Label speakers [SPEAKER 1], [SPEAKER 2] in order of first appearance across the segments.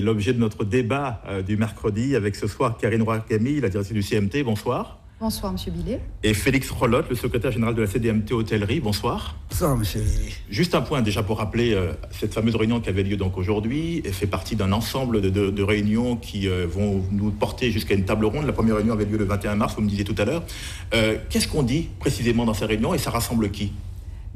[SPEAKER 1] L'objet de notre débat euh, du mercredi avec ce soir Karine Roy-Camille, la directrice du CMT. Bonsoir.
[SPEAKER 2] Bonsoir, Monsieur Billet.
[SPEAKER 1] Et Félix Rolotte, le secrétaire général de la CDMT Hôtellerie. Bonsoir.
[SPEAKER 3] Bonsoir, Monsieur Billet.
[SPEAKER 1] Juste un point déjà pour rappeler euh, cette fameuse réunion qui avait lieu donc aujourd'hui et fait partie d'un ensemble de, réunions qui euh, vont nous porter jusqu'à une table ronde. La première réunion avait lieu le 21 mars, vous me disiez tout à l'heure. Qu'est-ce qu'on dit précisément dans ces réunions et ça rassemble qui?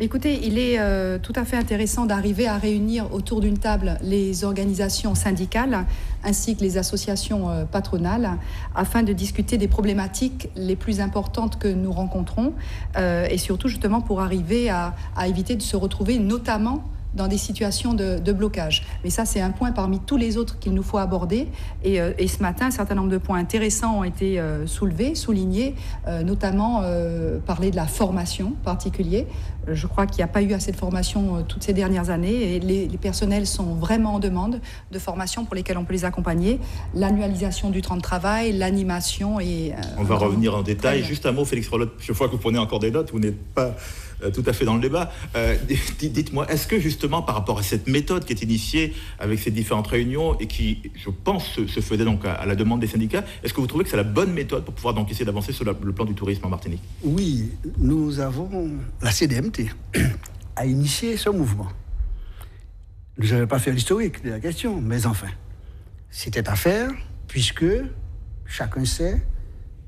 [SPEAKER 2] Écoutez, il est euh, tout à fait intéressant d'arriver à réunir autour d'une table les organisations syndicales ainsi que les associations euh, patronales afin de discuter des problématiques les plus importantes que nous rencontrons euh, et surtout justement pour arriver à, à éviter de se retrouver notamment dans des situations de, blocage. Mais ça, c'est un point parmi tous les autres qu'il nous faut aborder. Et, euh, ce matin, un certain nombre de points intéressants ont été euh, soulevés, soulignés, euh, notamment parler de la formation en particulier. Je crois qu'il n'y a pas eu assez de formation toutes ces dernières années et les, personnels sont vraiment en demande de formation pour lesquelles on peut les accompagner. L'annualisation du temps de travail, l'animation et...
[SPEAKER 1] on va revenir en détail. Juste un mot, Félix Rolotte, je vois que vous prenez encore des notes, vous n'êtes pas tout à fait dans le débat. Euh, dites-moi, est-ce que justement par rapport à cette méthode qui est initiée avec ces différentes réunions et qui, je pense, se, faisait donc à, la demande des syndicats, est-ce que vous trouvez que c'est la bonne méthode pour pouvoir donc essayer d'avancer sur le plan du tourisme en Martinique?
[SPEAKER 3] Oui, nous avons la CDMT a initié ce mouvement. Je ne vais pas faire l'historique de la question, mais enfin, c'était à faire puisque chacun sait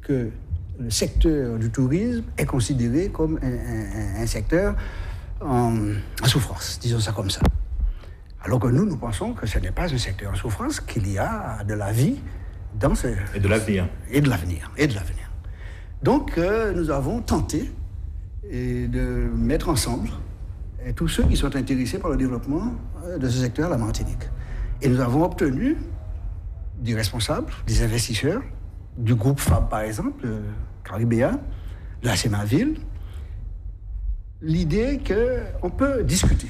[SPEAKER 3] que le secteur du tourisme est considéré comme un, secteur en, souffrance, disons ça comme ça. Alors que nous, nous pensons que ce n'est pas un secteur en souffrance, qu'il y a de la vie dans ce...
[SPEAKER 1] Et de l'avenir.
[SPEAKER 3] Et de l'avenir, et de l'avenir. Donc, euh, nous avons tenté de mettre ensemble tous ceux qui sont intéressés par le développement euh, de ce secteur à la Martinique. Et nous avons obtenu des responsables, des investisseurs, du groupe FAB, par exemple, euh, Caribéa, là c'est ma ville, l'idée qu'on peut discuter.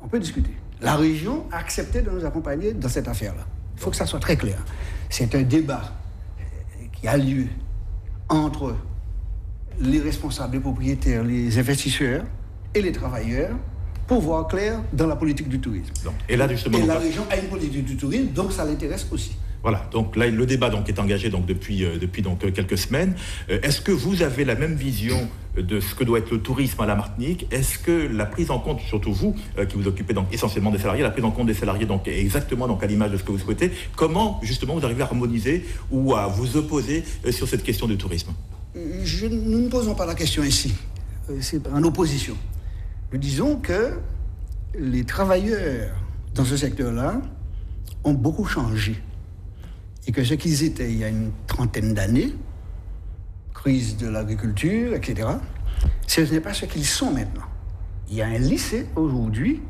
[SPEAKER 3] On peut discuter. La région a accepté de nous accompagner dans cette affaire-là. Il faut que ça soit très clair. C'est un débat qui a lieu entre les responsables, les propriétaires, les investisseurs et les travailleurs pour voir clair dans la politique du tourisme.
[SPEAKER 1] et là, justement,
[SPEAKER 3] et la région a une politique du tourisme, donc ça l'intéresse aussi.
[SPEAKER 1] Voilà, donc là, le débat donc, est engagé donc, depuis, euh, depuis euh, quelques semaines. Euh, est-ce que vous avez la même vision de ce que doit être le tourisme à la Martinique? Est-ce que la prise en compte, surtout vous, qui vous occupez donc, essentiellement des salariés, la prise en compte des salariés est exactement donc, à l'image de ce que vous souhaitez Comment justement vous arrivez à harmoniser ou à vous opposer sur cette question du tourisme?
[SPEAKER 3] Nous ne posons pas la question ici. C'est en opposition. Nous disons que les travailleurs dans ce secteur-là ont beaucoup changé et que ce qu'ils étaient il y a une trentaine d'années, crise de l'agriculture, etc., ce n'est pas ce qu'ils sont maintenant. Il y a un lycée aujourd'hui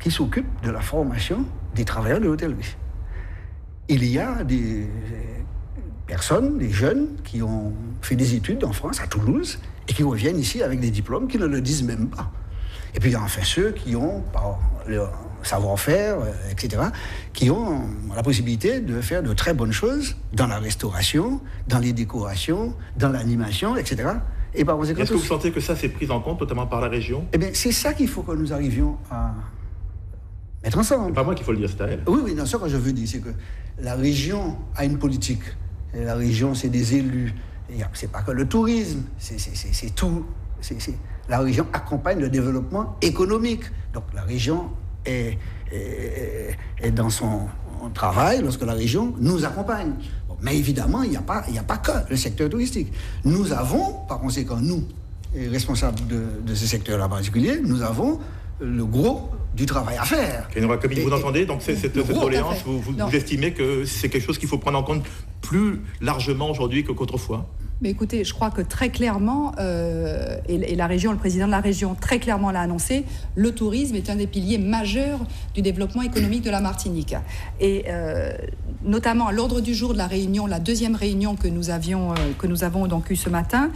[SPEAKER 3] qui s'occupe de la formation des travailleurs de l'hôtellerie. Il y a des personnes, des jeunes qui ont fait des études en France, à Toulouse, et qui reviennent ici avec des diplômes qui ne le disent même pas. Et puis il y a enfin ceux qui ont, par leur savoir-faire, euh, etc., qui ont la possibilité de faire de très bonnes choses dans la restauration, dans les décorations, dans l'animation, etc.
[SPEAKER 1] Et par Est-ce que vous sentez que ça, c'est pris en compte, notamment par la région?
[SPEAKER 3] Eh bien, c'est ça qu'il faut que nous arrivions à mettre ensemble.
[SPEAKER 1] C'est pas moi qu'il faut le dire, c'est à elle.
[SPEAKER 3] Oui, oui, non, ce que je veux dire, c'est que la région a une politique. Et la région, c'est des élus. C'est pas que le tourisme, c'est tout. La région accompagne le développement économique. Donc la région est, dans son travail lorsque la région nous accompagne. mais évidemment, il n'y a, pas, a pas que le secteur touristique. Nous avons, par conséquent, nous, responsables de, ce secteur-là particulier, nous avons le gros du travail à faire.
[SPEAKER 1] Comme vous entendez, donc cette, doléance, vous, vous, estimez que c'est quelque chose qu'il faut prendre en compte plus largement aujourd'hui qu'autrefois
[SPEAKER 2] mais écoutez, je crois que très clairement, euh, et, la région, le président de la région très clairement l'a annoncé, le tourisme est un des piliers majeurs du développement économique de la Martinique. Et euh, notamment à l'ordre du jour de la réunion, la deuxième réunion que nous avions, euh, que nous avons donc eue ce matin,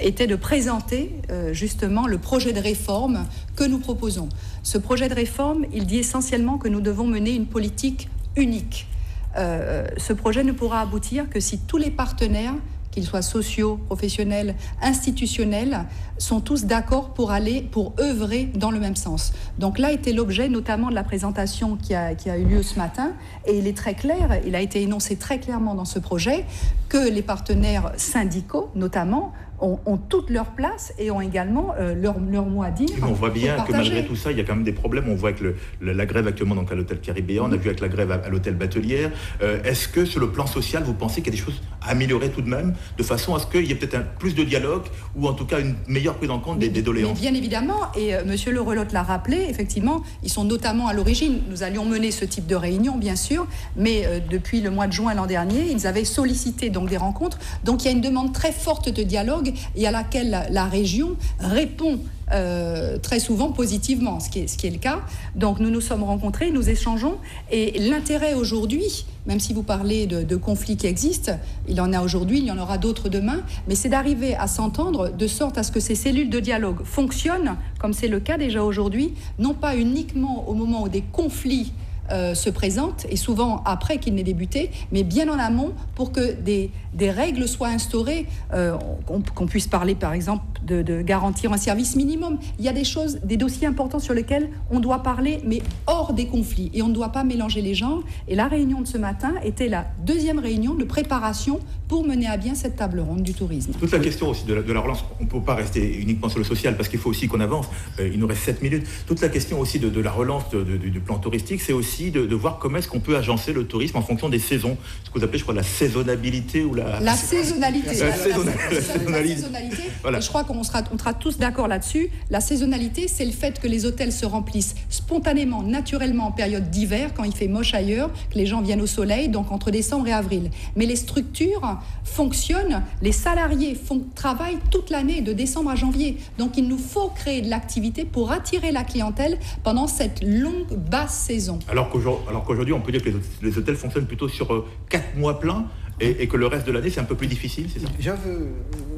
[SPEAKER 2] était de présenter justement le projet de réforme que nous proposons. Ce projet de réforme, il dit essentiellement que nous devons mener une politique unique. ce projet ne pourra aboutir que si tous les partenaires qu'ils soient sociaux, professionnels, institutionnels, sont tous d'accord pour aller, pour œuvrer dans le même sens. Donc là était l'objet notamment de la présentation qui a, qui a eu lieu ce matin, et il est très clair, il a été énoncé très clairement dans ce projet, que les partenaires syndicaux, notamment, ont, toute leur place et ont également euh, leur, leur, mot à dire.
[SPEAKER 1] on voit bien que malgré tout ça, il y a quand même des problèmes. On voit avec le, la grève actuellement donc à l'hôtel Caribéen, on a vu avec la grève à, l'hôtel Batelière. Euh, est-ce que sur le plan social, vous pensez qu'il y a des choses à améliorer tout de même, de façon à ce qu'il y ait peut-être plus de dialogue ou en tout cas une meilleure prise en compte des, doléances
[SPEAKER 2] Bien évidemment, et M. Euh, Monsieur Le Relotte l'a rappelé, effectivement, ils sont notamment à l'origine. Nous allions mener ce type de réunion, bien sûr, mais depuis le mois de juin l'an dernier, ils avaient sollicité donc des rencontres. Donc il y a une demande très forte de dialogue et à laquelle la, région répond euh, très souvent positivement, ce qui, est, ce qui est le cas. Donc nous nous sommes rencontrés, nous échangeons, et l'intérêt aujourd'hui, même si vous parlez de, conflits qui existent, il en a aujourd'hui, il y en aura d'autres demain, mais c'est d'arriver à s'entendre de sorte à ce que ces cellules de dialogue fonctionnent, comme c'est le cas déjà aujourd'hui, non pas uniquement au moment où des conflits euh, se présente, et souvent après qu'il n'ait débuté, mais bien en amont pour que des, des règles soient instaurées, euh, qu'on puisse parler par exemple de, garantir un service minimum. Il y a des choses, des dossiers importants sur lesquels on doit parler, mais hors des conflits, et on ne doit pas mélanger les genres. Et la réunion de ce matin était la deuxième réunion de préparation pour mener à bien cette table ronde du tourisme.
[SPEAKER 1] Toute la question aussi de la, relance, on ne peut pas rester uniquement sur le social parce qu'il faut aussi qu'on avance. Euh, il nous reste 7 minutes. Toute la question aussi de, la relance du plan touristique, c'est aussi de, voir comment est-ce qu'on peut agencer le tourisme en fonction des saisons. Ce que vous appelez, je crois, la saisonnabilité ou la...
[SPEAKER 2] La saisonnalité. La, saisonnalité. je crois qu'on sera, on sera tous d'accord là-dessus. La saisonnalité, c'est le fait que les hôtels se remplissent spontanément, naturellement en période d'hiver, quand il fait moche ailleurs, que les gens viennent au soleil, donc entre décembre et avril. Mais les structures fonctionnent, les salariés font, travaillent toute l'année, de décembre à janvier. Donc il nous faut créer de l'activité pour attirer la clientèle pendant cette longue basse saison.
[SPEAKER 1] Alors alors qu'aujourd'hui, on peut dire que les hôtels fonctionnent plutôt sur euh, quatre mois pleins et, que le reste de l'année, c'est un peu plus difficile, c'est ça?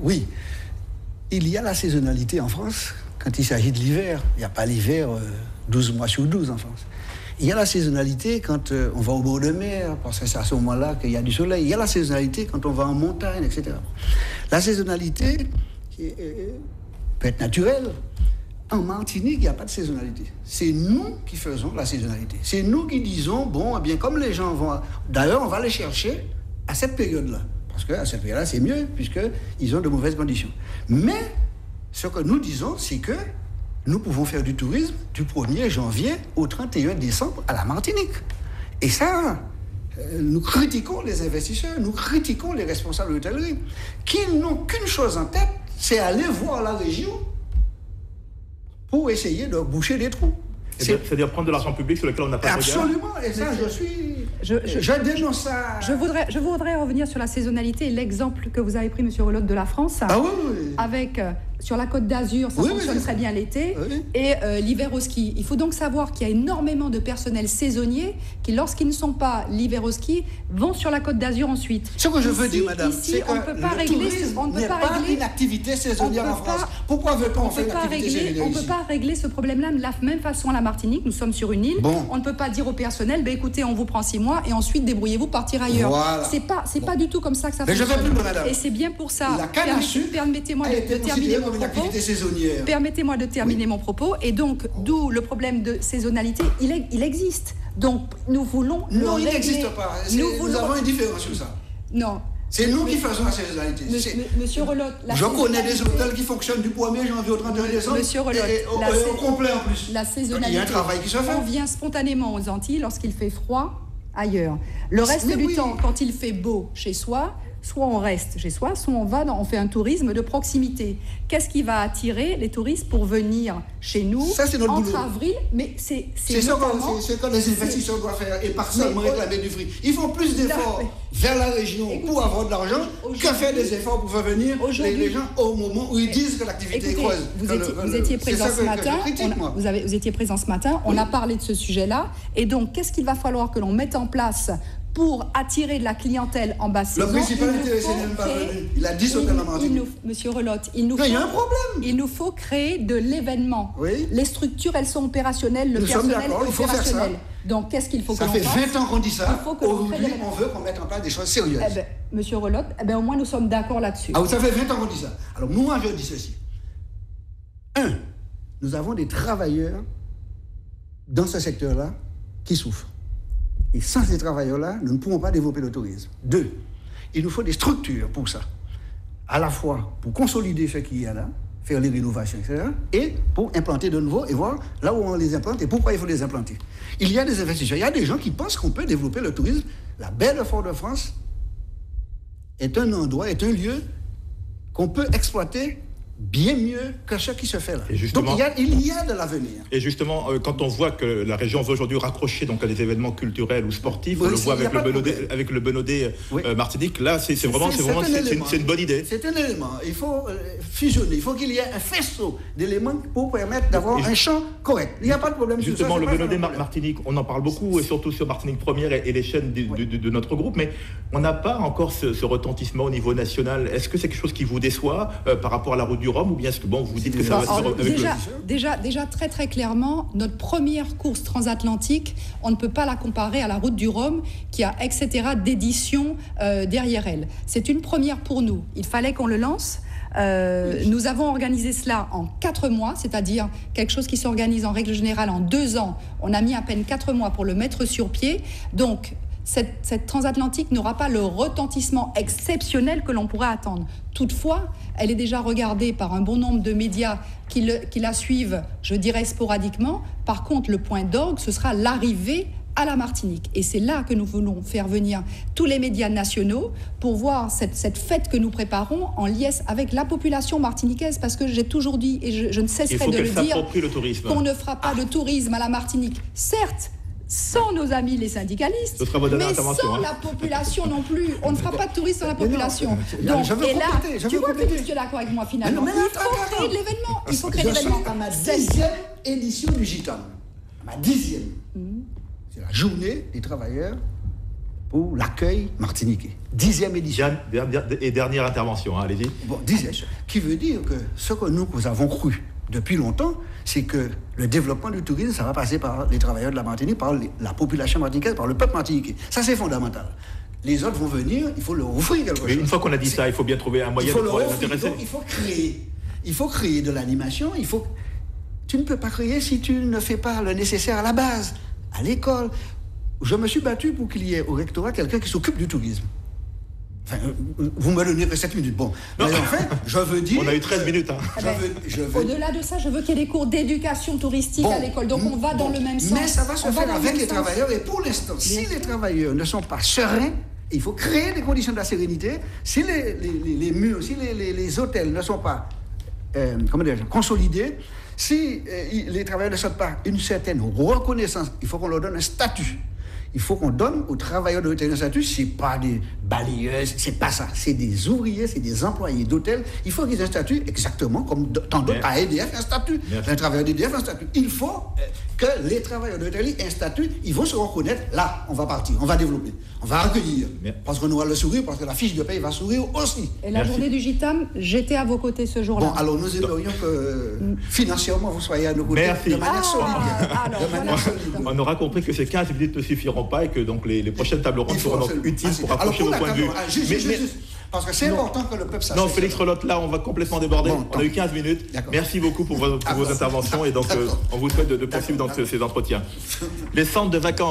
[SPEAKER 3] Oui. Il y a la saisonnalité en France quand il s'agit de l'hiver. Il n'y a pas l'hiver 12 euh, mois sur 12 en France. Il y a la saisonnalité quand euh, on va au bord de mer, parce que c'est à ce moment-là qu'il y a du soleil. Il y a la saisonnalité quand on va en montagne, etc. La saisonnalité peut être naturelle, en Martinique, il n'y a pas de saisonnalité. C'est nous qui faisons la saisonnalité. C'est nous qui disons, bon, eh bien, comme les gens vont... D'ailleurs, on va les chercher à cette période-là. Parce qu'à cette période-là, c'est mieux, puisqu'ils ont de mauvaises conditions. Mais ce que nous disons, c'est que nous pouvons faire du tourisme du 1er janvier au 31 décembre à la Martinique. Et ça, euh, nous critiquons les investisseurs, nous critiquons les responsables de l'hôtellerie, qui n'ont qu'une chose en tête, c'est aller voir la région pour essayer de boucher les trous.
[SPEAKER 1] C'est-à-dire prendre de l'argent public sur lequel on n'a pas
[SPEAKER 3] Absolument, et ça, je suis. Je, je, dénonce ça.
[SPEAKER 2] Je voudrais, je voudrais revenir sur la saisonnalité l'exemple que vous avez pris, M. Relotte, de la France.
[SPEAKER 3] Ah oui, oui.
[SPEAKER 2] Avec euh, sur la côte d'Azur, ça fonctionne très bien l'été, et euh, l'hiver au ski. Il faut donc savoir qu'il y a énormément de personnel saisonnier qui, lorsqu'ils ne sont pas l'hiver au ski, vont sur la côte d'Azur ensuite.
[SPEAKER 3] Ce que je veux dire, madame,
[SPEAKER 2] c'est on ne peut pas régler ce, on
[SPEAKER 3] peut pas, régler une activité saisonnière en France. Pourquoi veut-on on faire une activité
[SPEAKER 2] On ne peut pas régler ce problème-là de la même façon à la Martinique. Nous sommes sur une île. On ne peut pas dire au personnel, ben, écoutez, on vous prend six mois et ensuite débrouillez-vous, partir ailleurs. C'est pas, c'est pas du tout comme ça que ça
[SPEAKER 3] fonctionne.
[SPEAKER 2] Et c'est bien pour ça. Permettez-moi de terminer mon propos. Permettez-moi de terminer mon propos. Et donc, d'où le problème de saisonnalité, il, il existe. Donc, nous voulons.
[SPEAKER 3] Non, il n'existe pas. Nous, avons une différence sur ça.
[SPEAKER 2] Non.
[SPEAKER 3] C'est nous qui faisons la saisonnalité.
[SPEAKER 2] Monsieur, Relotte,
[SPEAKER 3] Je connais des hôtels qui fonctionnent du 1er janvier au 31 décembre.
[SPEAKER 2] Monsieur Relotte,
[SPEAKER 3] et, au, complet en plus.
[SPEAKER 2] La saisonnalité.
[SPEAKER 3] il y a un travail qui se fait.
[SPEAKER 2] On vient spontanément aux Antilles lorsqu'il fait froid ailleurs. Le reste du temps, quand il fait beau chez soi, soit on reste chez soi, soit on va, on fait un tourisme de proximité. Qu'est-ce qui va attirer les touristes pour venir chez nous
[SPEAKER 3] ça, notre
[SPEAKER 2] entre avril Mais c'est
[SPEAKER 3] c'est ce que les investisseurs doivent faire et par ça réclamer du fric. Ils font plus d'efforts vers la région pour avoir de l'argent que faire des efforts pour faire venir les, gens au moment où ils disent que l'activité est creuse.
[SPEAKER 2] Vous étiez, vous étiez présent ce matin. vous, avez, vous étiez présent ce matin. On a parlé de ce sujet-là. Et donc, qu'est-ce qu'il va falloir que l'on mette en place pour attirer de la clientèle en basse
[SPEAKER 3] Le
[SPEAKER 2] saison.
[SPEAKER 3] principal
[SPEAKER 2] il nous
[SPEAKER 3] intéressé
[SPEAKER 2] faut
[SPEAKER 3] n'est même pas venu. Il a dit ce qu'elle a
[SPEAKER 2] Monsieur Relotte, il nous
[SPEAKER 3] Mais il y a
[SPEAKER 2] faut-
[SPEAKER 3] un problème.
[SPEAKER 2] Il nous faut créer de l'événement.
[SPEAKER 3] Oui.
[SPEAKER 2] Les structures, elles sont opérationnelles, le
[SPEAKER 3] Nous sommes
[SPEAKER 2] personnel
[SPEAKER 3] d'accord,
[SPEAKER 2] est
[SPEAKER 3] il faut faire ça.
[SPEAKER 2] opérationnel. Donc, qu'est-ce qu'il faut
[SPEAKER 3] Ça
[SPEAKER 2] que l'on
[SPEAKER 3] fait
[SPEAKER 2] fasse
[SPEAKER 3] 20 ans qu'on dit ça.
[SPEAKER 2] Faut
[SPEAKER 3] Aujourd'hui, on veut qu'on mette en place des choses sérieuses.
[SPEAKER 2] Eh ben, Monsieur Relotte, eh ben, au moins nous sommes d'accord là-dessus.
[SPEAKER 3] Ah, vous savez, 20 ans qu'on dit ça. Alors, moi, je dis ceci. Un, nous avons des travailleurs dans ce secteur-là qui souffrent. Et sans ces travailleurs-là, nous ne pourrons pas développer le tourisme. Deux, il nous faut des structures pour ça. À la fois pour consolider ce qu'il y a là, faire les rénovations, etc., et pour implanter de nouveau et voir là où on les implante et pourquoi il faut les implanter. Il y a des investisseurs, il y a des gens qui pensent qu'on peut développer le tourisme. La baie de Fort-de-France est un endroit, est un lieu qu'on peut exploiter bien mieux que ce qui se fait là. Donc il y a, il y a de l'avenir.
[SPEAKER 1] Et justement, euh, quand on voit que la région veut aujourd'hui raccrocher donc à des événements culturels ou sportifs, on le voit avec le, Benodé, avec le Benodé,
[SPEAKER 3] Oui.
[SPEAKER 1] euh, Martinique, là, c'est vraiment, c'est vraiment,
[SPEAKER 3] un
[SPEAKER 1] une, bonne idée.
[SPEAKER 3] C'est un élément. Il faut euh, fusionner. Il faut qu'il y ait un faisceau d'éléments pour permettre d'avoir un champ correct. Il n'y a pas de problème sur ça,
[SPEAKER 1] Justement, le Benodé Mar-. Martinique, on en parle beaucoup, et surtout sur Martinique Première et, et les chaînes
[SPEAKER 3] Oui.
[SPEAKER 1] de, de- de notre groupe, mais on n'a pas encore ce, ce retentissement au niveau national. Est-ce que c'est quelque chose qui vous déçoit euh, par rapport à la route du Rhum, ou bien est-ce que bon, vous dites que ça va se
[SPEAKER 2] Alors,
[SPEAKER 1] faire avec
[SPEAKER 2] déjà,
[SPEAKER 1] le...
[SPEAKER 2] déjà, déjà, très très clairement, notre première course transatlantique, on ne peut pas la comparer à la route du Rhum, qui a etc. d'éditions euh, derrière elle. C'est une première pour nous. Il fallait qu'on le lance. Euh, nous avons organisé cela en quatre mois, c'est-à-dire quelque chose qui s'organise en règle générale en deux ans. On a mis à peine quatre mois pour le mettre sur pied. Donc, cette, cette transatlantique n'aura pas le retentissement exceptionnel que l'on pourrait attendre. Toutefois, elle est déjà regardée par un bon nombre de médias qui, le- qui la suivent, je dirais sporadiquement. Par contre, le point d'orgue, ce sera l'arrivée à la Martinique. Et c'est là que nous voulons faire venir tous les médias nationaux pour voir cette, cette fête que nous préparons en liesse avec la population martiniquaise, parce que j'ai toujours dit, et je, je ne cesserai de le dire, qu'on ne fera pas de tourisme à la Martinique. Certes, sans nos amis les syndicalistes, mais sans
[SPEAKER 1] hein.
[SPEAKER 2] la population non plus. On ne fera pas de tourisme sans la population. Donc, et là, tu vois que tu es d'accord avec moi finalement.
[SPEAKER 3] Mais non, mais
[SPEAKER 2] Il faut créer de l'événement. Il faut créer
[SPEAKER 3] Je
[SPEAKER 2] de
[SPEAKER 3] suis
[SPEAKER 2] l'événement.
[SPEAKER 3] à ma dixième édition du Gitan. Ma dixième.
[SPEAKER 2] Mm.
[SPEAKER 3] C'est la journée des travailleurs pour l'accueil martiniquais. Dixième édition.
[SPEAKER 1] Et dernière intervention, hein, allez-y.
[SPEAKER 3] Bon, dixième. Qui veut dire que ce que nous, nous avons cru depuis longtemps, c'est que le développement du tourisme, ça va passer par les travailleurs de la Martinique, par les- la population martiniquaise, par le peuple martiniquais. Ça, c'est fondamental. Les autres vont venir, il faut leur offrir quelque
[SPEAKER 1] Mais
[SPEAKER 3] chose.
[SPEAKER 1] une fois qu'on a dit ça, il faut bien trouver un
[SPEAKER 3] Il
[SPEAKER 1] moyen de
[SPEAKER 3] leur
[SPEAKER 1] les
[SPEAKER 3] il faut créer. Il faut créer de l'animation. Il faut. Tu ne peux pas créer si tu ne fais pas le nécessaire à la base, à l'école. Je me suis battu pour qu'il y ait au rectorat quelqu'un qui s'occupe du tourisme. Enfin, euh, vous me donnez que 7 minutes. Bon.
[SPEAKER 1] Non.
[SPEAKER 3] Mais enfin, je veux dire.
[SPEAKER 1] On a eu 13 minutes. hein.
[SPEAKER 3] Je
[SPEAKER 2] Eh ben,
[SPEAKER 3] veux, je veux-
[SPEAKER 2] Au-delà de ça, je veux qu'il y ait des cours d'éducation touristique
[SPEAKER 3] Bon,
[SPEAKER 2] à l'école. Donc on va dans
[SPEAKER 3] bon.
[SPEAKER 2] le même sens.
[SPEAKER 3] Mais ça va se
[SPEAKER 2] On
[SPEAKER 3] faire avec les
[SPEAKER 2] sens.
[SPEAKER 3] travailleurs. Et pour l'instant, si les travailleurs ne sont pas sereins, il faut créer des conditions de la sérénité. Si les, les, les- les murs, si les, les- les hôtels ne sont pas euh, comment consolidés, si euh, les travailleurs ne sont pas une certaine reconnaissance, il faut qu'on leur donne un statut. Il faut qu'on donne aux travailleurs de l'hôtel un statut. C'est pas des balayeuses, c'est pas ça. C'est des ouvriers, c'est des employés d'hôtel. Il faut qu'ils aient un statut exactement comme tant d'autres à EDF un statut.
[SPEAKER 1] Merci.
[SPEAKER 3] Un travailleur d'EDF un statut. Il faut euh, que les travailleurs d'hôtel aient un statut. Ils vont se reconnaître. Là, on va partir, on va développer, on va accueillir.
[SPEAKER 1] Merci.
[SPEAKER 3] Parce qu'on aura le sourire, parce que la fiche de paye va sourire aussi.
[SPEAKER 2] Et la
[SPEAKER 1] Merci.
[SPEAKER 2] journée du GITAM, j'étais à vos côtés ce jour-là.
[SPEAKER 3] Bon, alors nous aimerions que euh, financièrement vous soyez à nos côtés
[SPEAKER 1] Merci.
[SPEAKER 3] de manière
[SPEAKER 2] Ah,
[SPEAKER 3] solidaire.
[SPEAKER 2] alors,
[SPEAKER 3] de
[SPEAKER 2] voilà.
[SPEAKER 3] manière solidaire.
[SPEAKER 1] On aura compris que ces 15 minutes ne suffiront pas et que donc les, les prochaines tables rondes seront donc utiles
[SPEAKER 3] Ah,
[SPEAKER 1] pour approcher vos points de vue.
[SPEAKER 3] ah, parce que c'est important que le peuple sache.
[SPEAKER 1] Non. Félix Relotte, là, on va complètement déborder.
[SPEAKER 3] Bon,
[SPEAKER 1] on a eu 15 minutes. Merci beaucoup pour vos, pour vos interventions et donc euh, on vous souhaite de, de poursuivre dans
[SPEAKER 3] D'accord.
[SPEAKER 1] ces entretiens. Les centres de vacances.